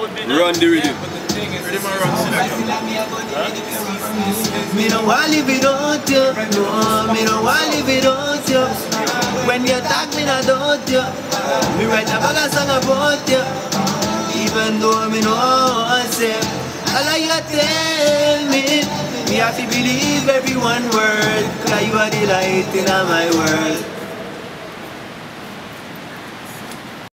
Run the rhythm. Me don't want live without you. No, me don't want live without you. When you talk, me not doubt you. Me write a bag of song about you. Even though me know I say, all of you tell me, me have to believe every one word. Cause you are the light in my world.